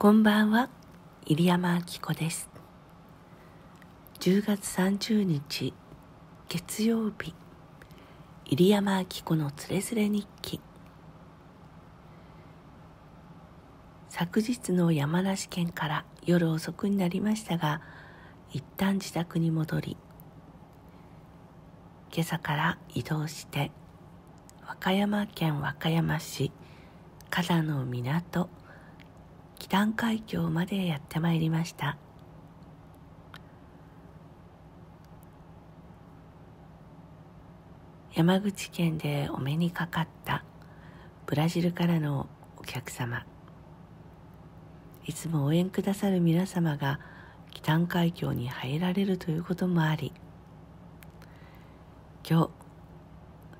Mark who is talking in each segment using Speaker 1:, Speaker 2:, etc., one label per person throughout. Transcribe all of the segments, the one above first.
Speaker 1: こんばんは入山明子です。10月30日月曜日入山明子のつれづれ日記。昨日の山梨県から夜遅くになりましたが一旦自宅に戻り今朝から移動して和歌山県和歌山市加の港北段海峡までやってまいりました。山口県でお目にかかったブラジルからのお客様。いつも応援くださる皆様が北段海峡に入られるということもあり今日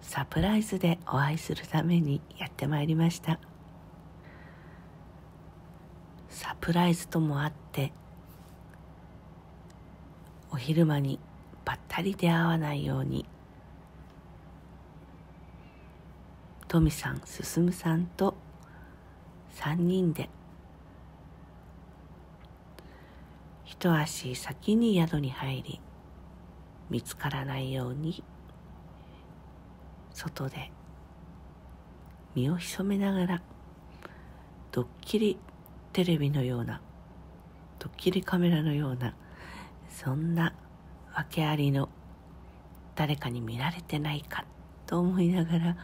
Speaker 1: サプライズでお会いするためにやってまいりました。サプライズともあってお昼間にばったり出会わないようにトミさん進さんと3人で一足先に宿に入り見つからないように外で身を潜めながらドッキリテレビのようなドッキリカメラのようなそんな訳ありの誰かに見られてないかと思いながら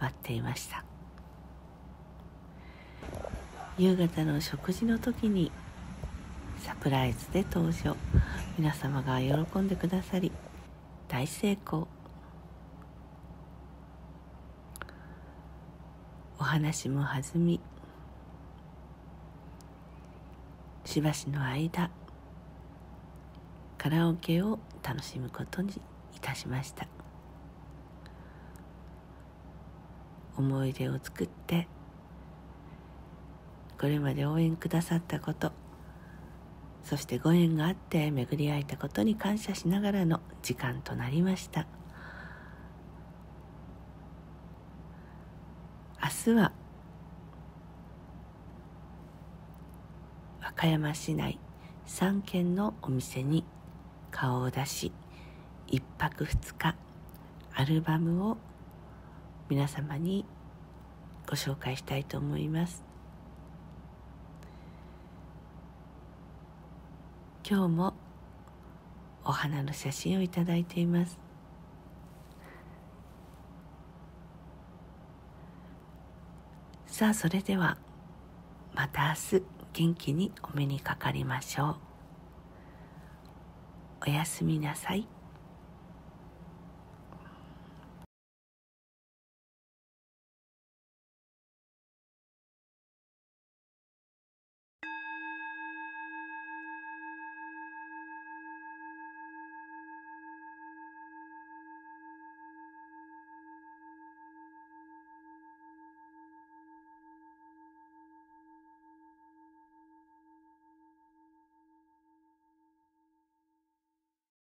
Speaker 1: 待っていました。夕方の食事の時にサプライズで登場。皆様が喜んでくださり大成功。お話も弾みしばしの間カラオケを楽しむことにいたしました。思い出を作ってこれまで応援くださったことそしてご縁があって巡り合えたことに感謝しながらの時間となりました。明日は和歌山市内3軒のお店に顔を出し1泊2日アルバムを皆様にご紹介したいと思います。今日もお花の写真をいただいています。さあそれではまた明日。元気にお目にかかりましょうおやすみなさい。